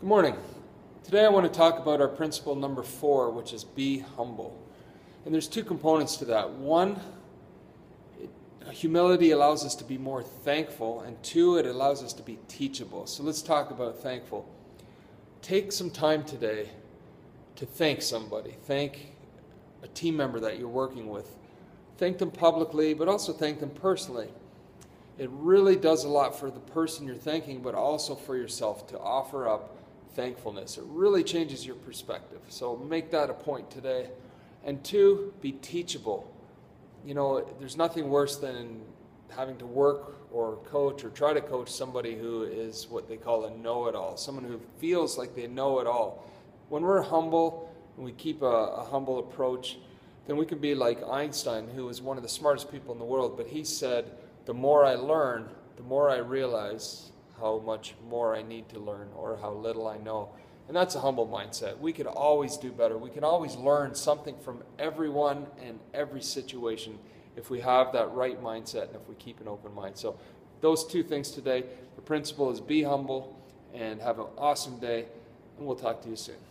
Good morning. Today I want to talk about our principle number four, which is be humble. And there's two components to that. One, it, humility allows us to be more thankful, and two, it allows us to be teachable. So let's talk about thankful. Take some time today to thank somebody. Thank a team member that you're working with. Thank them publicly, but also thank them personally it really does a lot for the person you're thanking, but also for yourself to offer up thankfulness. It really changes your perspective. So make that a point today. And two, be teachable. You know, there's nothing worse than having to work or coach or try to coach somebody who is what they call a know it all, someone who feels like they know it all. When we're humble and we keep a, a humble approach, then we can be like Einstein, who was one of the smartest people in the world, but he said, The more I learn, the more I realize how much more I need to learn or how little I know. And that's a humble mindset. We could always do better. We can always learn something from everyone and every situation if we have that right mindset and if we keep an open mind. So, those two things today. The principle is be humble and have an awesome day, and we'll talk to you soon.